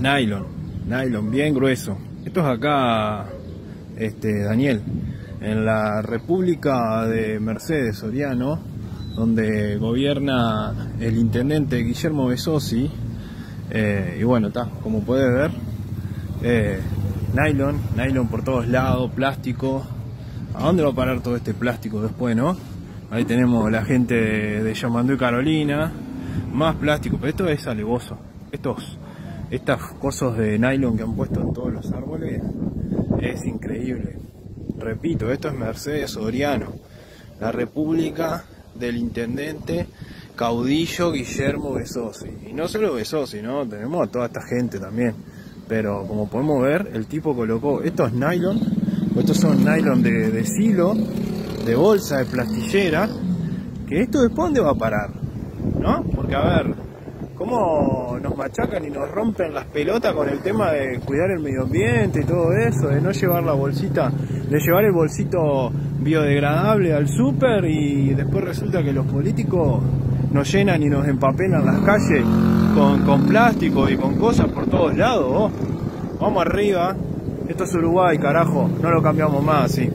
nylon, nylon bien grueso. Esto es acá, este, Daniel, en la República de Mercedes Soriano, donde gobierna el intendente Guillermo Besosi. Eh, y bueno, está, como puedes ver, eh, nylon, nylon por todos lados, plástico. ¿A dónde va a parar todo este plástico después, no? Ahí tenemos la gente de, de Yamandú y Carolina, más plástico, pero esto es alevoso. Estos, estas cosas de nylon que han puesto en todos los árboles es increíble. Repito, esto es Mercedes Soriano, la República del Intendente Caudillo Guillermo Besosi. Y no solo Besosi, ¿no? Tenemos a toda esta gente también. Pero como podemos ver, el tipo colocó estos nylon, estos son nylon de, de silo, de bolsa, de plastillera, que esto después dónde va a parar, ¿no? Porque a ver, cómo nos machacan y nos rompen las pelotas con el tema de cuidar el medio ambiente y todo eso, de no llevar la bolsita, de llevar el bolsito biodegradable al súper y después resulta que los políticos nos llenan y nos empapelan las calles con, con plástico y con cosas por todos lados. Vamos arriba, esto es Uruguay, carajo, no lo cambiamos más, sí.